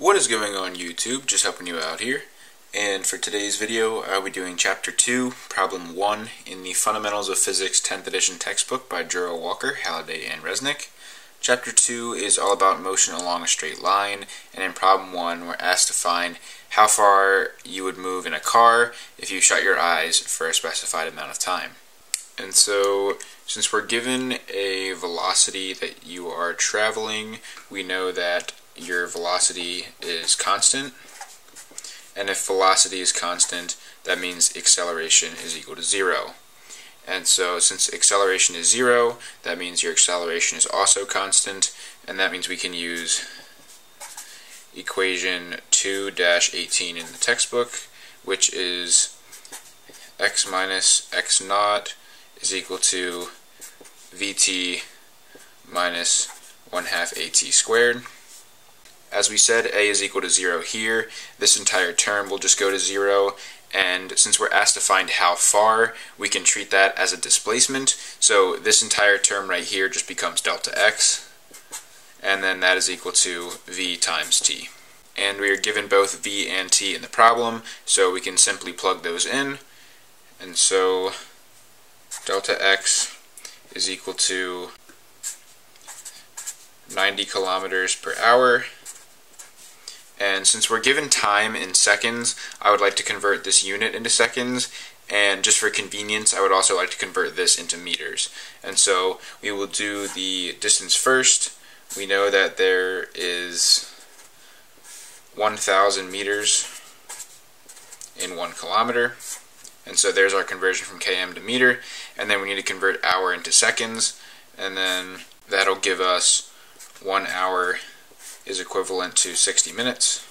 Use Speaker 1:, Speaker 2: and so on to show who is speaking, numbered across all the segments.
Speaker 1: What is going on YouTube? Just helping you out here. And for today's video, I'll be doing Chapter 2, Problem 1 in the Fundamentals of Physics 10th edition textbook by Jearl Walker, Halliday, and Resnick. Chapter 2 is all about motion along a straight line, and in Problem 1 we're asked to find how far you would move in a car if you shut your eyes for a specified amount of time. And so, since we're given a velocity that you are traveling, we know that your velocity is constant. And if velocity is constant, that means acceleration is equal to zero. And so since acceleration is zero, that means your acceleration is also constant, and that means we can use equation 2-18 in the textbook, which is x minus x naught is equal to vt minus 1 half at squared. As we said, a is equal to 0 here. This entire term will just go to 0. And since we're asked to find how far, we can treat that as a displacement. So this entire term right here just becomes delta x. And then that is equal to v times t. And we are given both v and t in the problem, so we can simply plug those in. And so delta x is equal to 90 kilometers per hour and since we're given time in seconds, I would like to convert this unit into seconds. And just for convenience, I would also like to convert this into meters. And so we will do the distance first. We know that there is 1,000 meters in one kilometer. And so there's our conversion from km to meter. And then we need to convert hour into seconds. And then that'll give us one hour is equivalent to 60 minutes.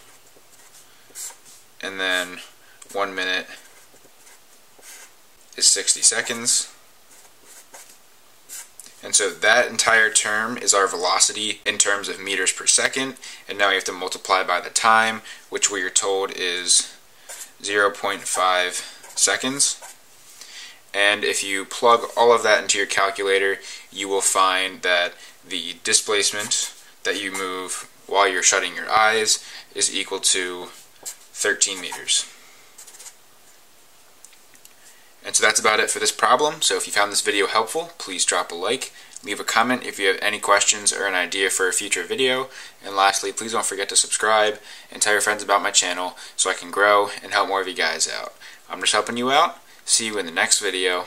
Speaker 1: And then one minute is 60 seconds. And so that entire term is our velocity in terms of meters per second. And now we have to multiply by the time, which we are told is 0.5 seconds. And if you plug all of that into your calculator, you will find that the displacement that you move while you're shutting your eyes is equal to 13 meters. And so that's about it for this problem. So if you found this video helpful, please drop a like, leave a comment if you have any questions or an idea for a future video, and lastly, please don't forget to subscribe and tell your friends about my channel so I can grow and help more of you guys out. I'm just helping you out. See you in the next video.